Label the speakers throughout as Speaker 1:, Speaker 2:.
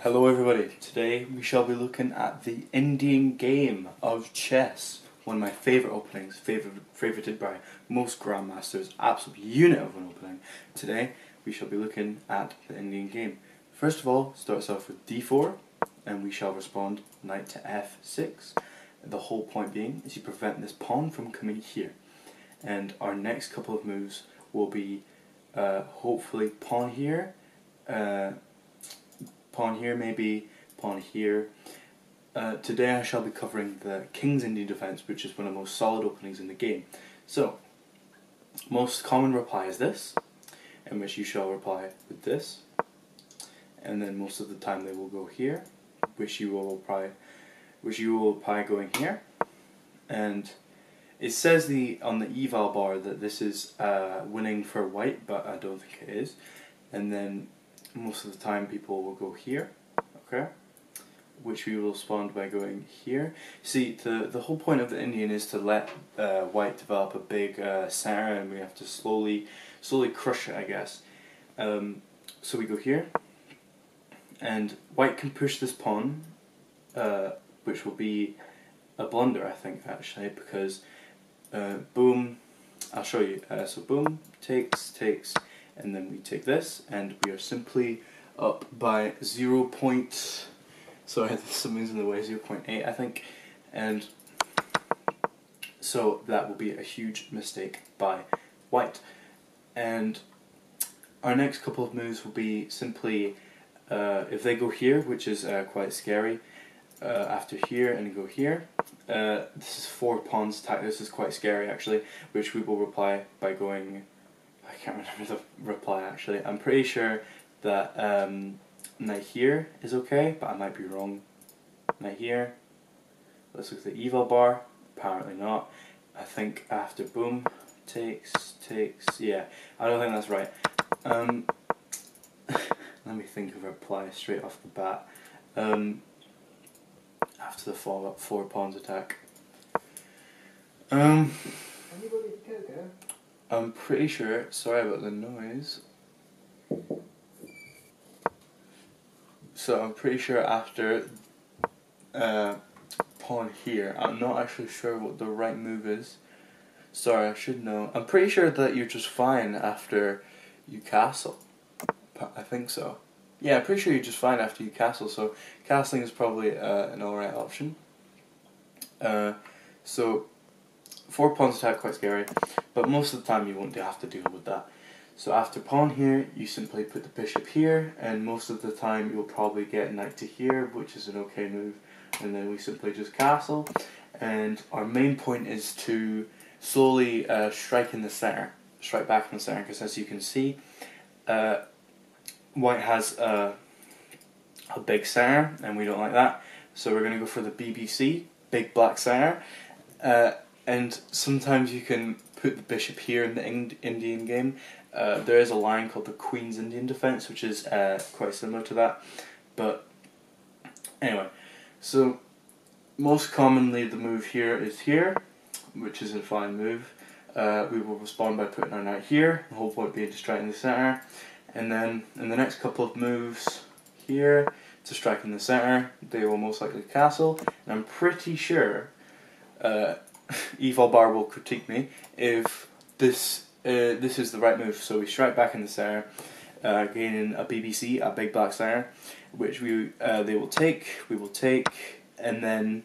Speaker 1: Hello everybody, today we shall be looking at the Indian game of chess. One of my favourite openings, favourite, favourited by most grandmasters, absolute unit of an opening. Today we shall be looking at the Indian game. First of all, starts off with d4 and we shall respond knight to f6. The whole point being is you prevent this pawn from coming here. And our next couple of moves will be uh, hopefully pawn here, uh, pawn here maybe, pawn here. Uh, today I shall be covering the King's Indian defense, which is one of the most solid openings in the game. So, most common reply is this, in which you shall reply with this, and then most of the time they will go here, which you will reply, which you will reply going here, and it says the on the eval bar that this is uh, winning for white, but I don't think it is, and then most of the time people will go here, okay, which we will respond by going here. See, the, the whole point of the Indian is to let uh, white develop a big uh, center and we have to slowly, slowly crush it, I guess. Um, so we go here, and white can push this pawn, uh, which will be a blunder, I think, actually, because uh, boom, I'll show you. Uh, so boom, takes, takes, and then we take this and we are simply up by 0. Point, sorry something's in the way 0 0.8 I think and so that will be a huge mistake by white and our next couple of moves will be simply uh, if they go here which is uh, quite scary uh, after here and go here uh, this is four pawns attack this is quite scary actually which we will reply by going I can't remember the reply actually. I'm pretty sure that um, here is okay, but I might be wrong. Here. Let's look at the eval bar. Apparently not. I think after boom takes takes yeah. I don't think that's right. Um, let me think of a reply straight off the bat. Um, after the four four pawns attack. Um. I'm pretty sure, sorry about the noise. So I'm pretty sure after uh, pawn here, I'm not actually sure what the right move is. Sorry, I should know. I'm pretty sure that you're just fine after you castle. I think so. Yeah, I'm pretty sure you're just fine after you castle, so castling is probably uh, an alright option. Uh, so Four pawns attack quite scary, but most of the time you won't have to deal with that. So after pawn here, you simply put the bishop here, and most of the time you'll probably get knight to here, which is an okay move, and then we simply just castle. And our main point is to slowly uh, strike in the center, strike back in the center, because as you can see, uh, white has a, a big center, and we don't like that. So we're going to go for the BBC, big black center. Uh, and sometimes you can put the bishop here in the Indian game. Uh, there is a line called the Queen's Indian Defense, which is uh, quite similar to that. But anyway, so most commonly the move here is here, which is a fine move. Uh, we will respond by putting our knight here, the whole point being to strike in the center. And then in the next couple of moves here, to strike in the center, they will most likely castle. And I'm pretty sure Eval Bar will critique me if this uh, this is the right move. So we strike back in the center, uh, gaining a BBC, a big black center, which we uh, they will take, we will take, and then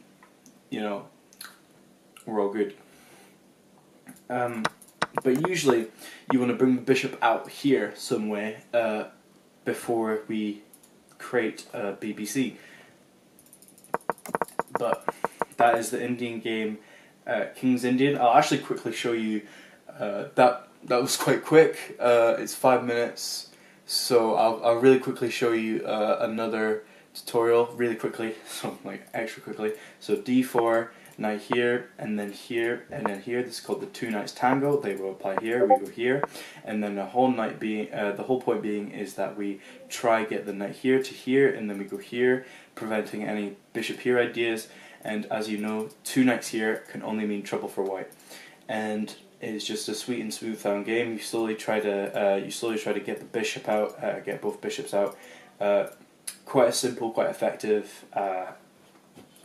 Speaker 1: you know we're all good. Um, but usually you want to bring the bishop out here some way uh, before we create a BBC. But that is the Indian game uh, King's Indian. I'll actually quickly show you uh, that that was quite quick. Uh, it's five minutes, so I'll, I'll really quickly show you uh, another tutorial really quickly, so like extra quickly. So D4, knight here, and then here, and then here. This is called the two knights tango. They will apply here. We go here, and then the whole knight being uh, the whole point being is that we try get the knight here to here, and then we go here, preventing any bishop here ideas and as you know, two knights here can only mean trouble for white. And it's just a sweet and smooth sound game. You slowly try to uh, you slowly try to get the bishop out, uh, get both bishops out. Uh, quite a simple, quite effective, uh,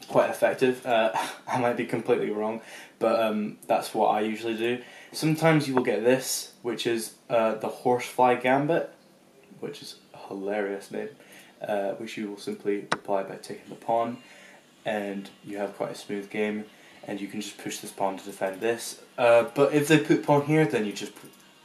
Speaker 1: quite effective. Uh, I might be completely wrong, but um, that's what I usually do. Sometimes you will get this, which is uh, the horsefly gambit, which is a hilarious name, which you will simply reply by taking the pawn, and you have quite a smooth game, and you can just push this pawn to defend this. Uh, but if they put pawn here, then you just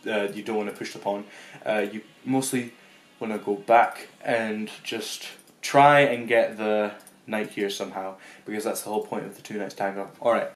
Speaker 1: uh, you don't want to push the pawn. Uh, you mostly want to go back and just try and get the knight here somehow, because that's the whole point of the two knights tango. Alright.